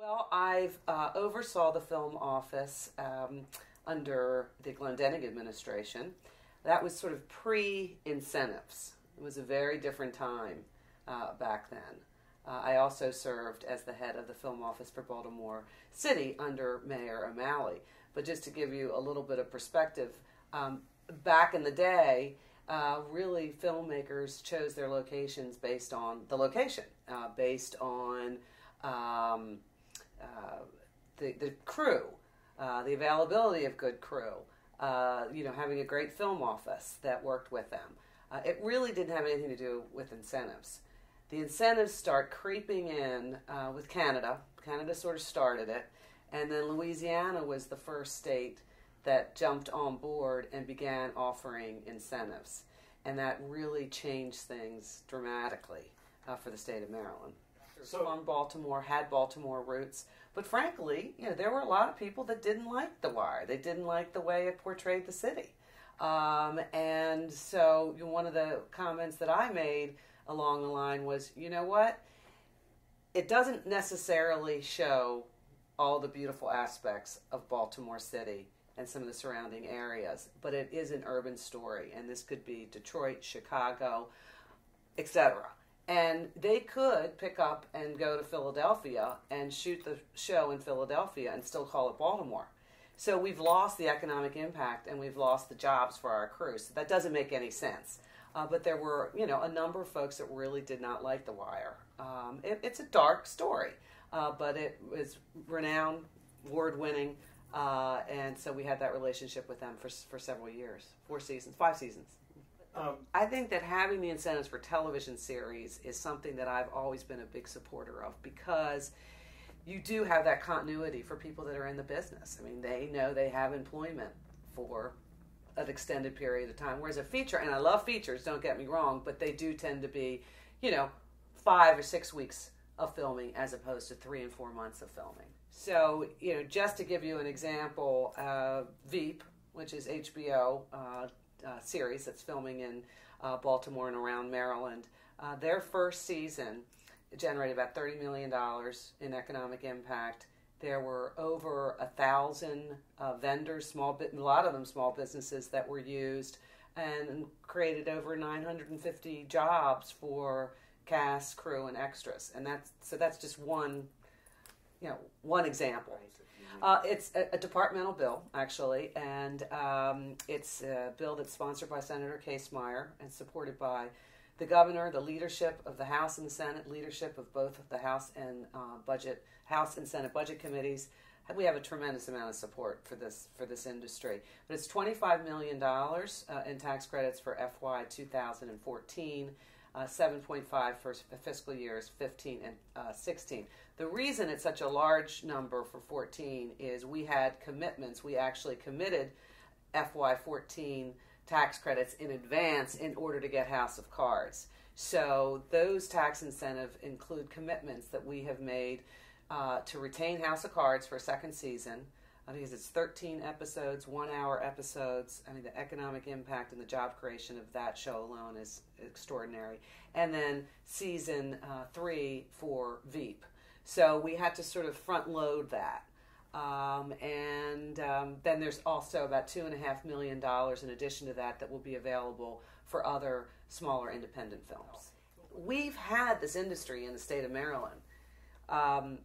Well, I've uh, oversaw the film office um, under the Glendening administration. That was sort of pre-incentives. It was a very different time uh, back then. Uh, I also served as the head of the film office for Baltimore City under Mayor O'Malley. But just to give you a little bit of perspective, um, back in the day, uh, really filmmakers chose their locations based on the location, uh, based on um, the, the crew, uh, the availability of good crew, uh, you know, having a great film office that worked with them. Uh, it really didn't have anything to do with incentives. The incentives start creeping in uh, with Canada. Canada sort of started it, and then Louisiana was the first state that jumped on board and began offering incentives, and that really changed things dramatically uh, for the state of Maryland. So, on Baltimore had Baltimore roots, but frankly, you know, there were a lot of people that didn't like The Wire. They didn't like the way it portrayed the city. Um, and so you know, one of the comments that I made along the line was, you know what? It doesn't necessarily show all the beautiful aspects of Baltimore City and some of the surrounding areas, but it is an urban story, and this could be Detroit, Chicago, etc. And they could pick up and go to Philadelphia and shoot the show in Philadelphia and still call it Baltimore. So we've lost the economic impact and we've lost the jobs for our crew. So that doesn't make any sense. Uh, but there were, you know, a number of folks that really did not like The Wire. Um, it, it's a dark story, uh, but it was renowned, award-winning, uh, and so we had that relationship with them for for several years, four seasons, five seasons. Um, I think that having the incentives for television series is something that I've always been a big supporter of because you do have that continuity for people that are in the business. I mean, they know they have employment for an extended period of time. Whereas a feature, and I love features, don't get me wrong, but they do tend to be, you know, five or six weeks of filming as opposed to three and four months of filming. So, you know, just to give you an example, uh, Veep, which is HBO uh, uh, series that's filming in uh, Baltimore and around Maryland, uh, their first season generated about $30 million in economic impact. There were over a thousand uh, vendors, small bit, a lot of them small businesses that were used, and created over 950 jobs for cast, crew, and extras. And that's so that's just one, you know, one example. Uh, it's a, a, departmental bill, actually, and um, it's a bill that's sponsored by Senator Kasemeyer and supported by the governor, the leadership of the House and the Senate, leadership of both the House and uh, budget, House and Senate budget committees. We have a tremendous amount of support for this for this industry. But it's twenty five million dollars uh, in tax credits for FY two thousand and fourteen. Uh, 7.5 for fiscal years 15 and uh, 16. The reason it's such a large number for 14 is we had commitments. We actually committed FY 14 tax credits in advance in order to get House of Cards. So those tax incentives include commitments that we have made uh, to retain House of Cards for a second season. Uh, because it's 13 episodes, one hour episodes. I mean, the economic impact and the job creation of that show alone is extraordinary. And then season uh, three for Veep. So we had to sort of front load that. Um, and um, then there's also about two and a half million dollars in addition to that that will be available for other smaller independent films. We've had this industry in the state of Maryland. Um,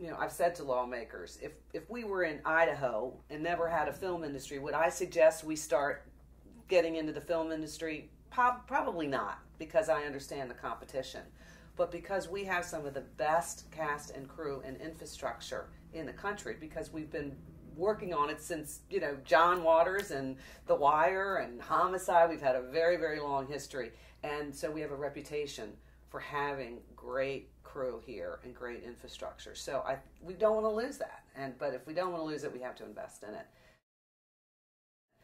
you know, I've said to lawmakers, if if we were in Idaho and never had a film industry, would I suggest we start getting into the film industry? Probably not, because I understand the competition, but because we have some of the best cast and crew and infrastructure in the country because we've been working on it since you know John Waters and The Wire and Homicide. We've had a very very long history, and so we have a reputation for having great crew here and great infrastructure. So I we don't want to lose that, and but if we don't want to lose it, we have to invest in it.